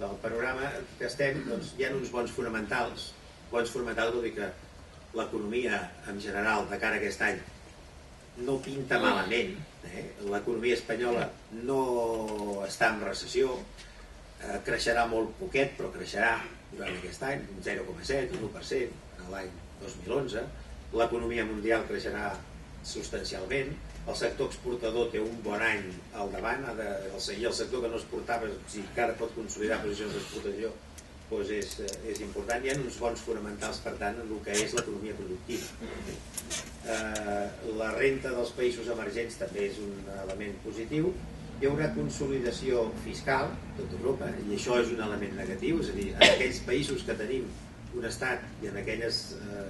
del panorama que estem, doncs, hi ha uns bons fonamentals. Bons fonamentals vol dir que l'economia en general de cara a aquest any no pinta malament. Eh? L'economia espanyola no està en recessió, eh, creixerà molt poquet, però creixerà durant aquest any, un 0,7, un 1% en l'any 2011. L'economia mundial creixerà substancialment, el sector exportador té un bon any al davant, ha de, el, i el sector que no exportava, si encara pot consolidar posicions d'exportació, doncs és, eh, és important. Hi ha uns bons fonamentals, per tant, en el que és l'economia productiva. Eh, la renta dels països emergents també és un element positiu. Hi ha una consolidació fiscal tot Europa, i això és un element negatiu, és a dir, en aquells països que tenim un estat i en aquelles eh,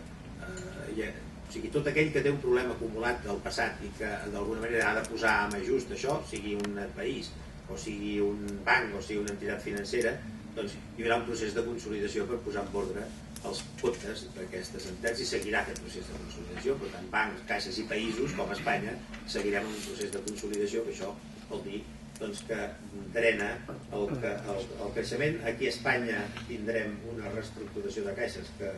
eh, o sigui, tot aquell que té un problema acumulat del passat i que d'alguna manera ha de posar en ajust això, sigui un país o sigui un banc o sigui una entitat financera, doncs hi haurà un procés de consolidació per posar en ordre els comptes d'aquestes entitats i seguirà aquest procés de consolidació, per tant bancs, caixes i països com Espanya seguirem un procés de consolidació que això vol dir doncs, que drena el, que, el, el creixement. Aquí a Espanya tindrem una reestructuració de caixes que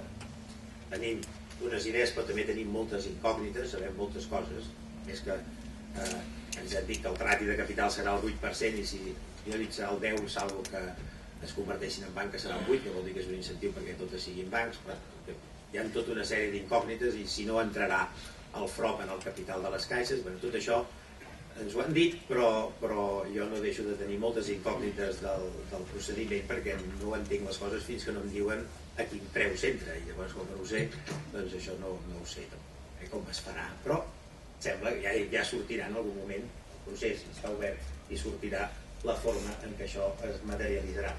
tenim unes idees però també tenim moltes incògnites, sabem moltes coses, és que eh, ens han dit que el trati de capital serà el 8% i si serà el 10 salvo que es converteixin en banca serà el 8, que vol dir que és un incentiu perquè totes siguin bancs, però hi ha tota una sèrie d'incògnites i si no entrarà el FROP en el capital de les caixes, bueno, tot això ens ho han dit, però, però jo no deixo de tenir moltes incògnites del, del procediment perquè no entenc les coses fins que no em diuen a quin preu s'entra. I llavors com no ho sé, doncs això no, no ho sé eh, com es farà, però sembla que ja, ja sortirà en algun moment el procés està obert i sortirà la forma en què això es materialitzarà